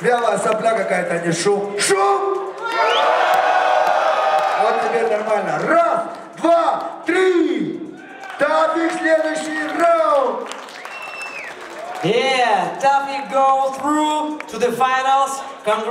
Вялая сопля какая-то, а не шум. Шум! Вот теперь нормально. Раз, два, три. Тафик, следующий раунд. Yeah, Taffy go through to the finals. Congrats.